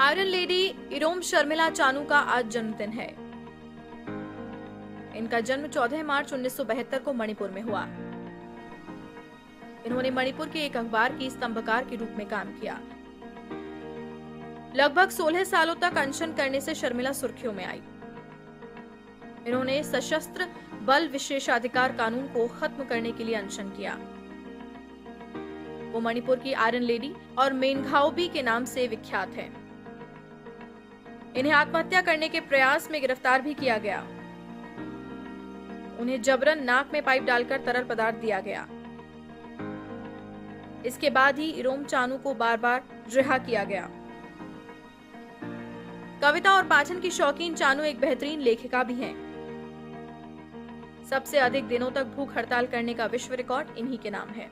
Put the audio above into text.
Iron lady Irom Sharmila Chanu का आज जन्मदिन है। इनका जन्म 14 मार्च 1972 को मणिपुर में हुआ। इन्होंने मणिपुर के एक अखबार की स्तंभकार के रूप में काम किया। लगभग 16 सालों तक अनशन करने से शर्मिला सुर्खियों में आई। इन्होंने सशस्त्र बल विशेषाधिकार कानून को खत्म करने के लिए अनशन किया। वो मणिपुर की आयरन लेडी और मेनघाओबी के नाम से विख्यात है। इन्हें आत्महत्या करने के प्रयास में गिरफ़्तार भी किया गया। उन्हें जबरन नाक में पाइप डालकर तरल पदार्थ दिया गया। इसके बाद ही इरोम चानू को बार बार रिहा किया गया। कविता और पाठन की शौकीन चानू एक बेहतरीन लेखिका भी हैं। सबसे अधिक दिनों तक भूख हड़ताल करने का विश्व रिकॉर्ड इन्हीं के नाम है।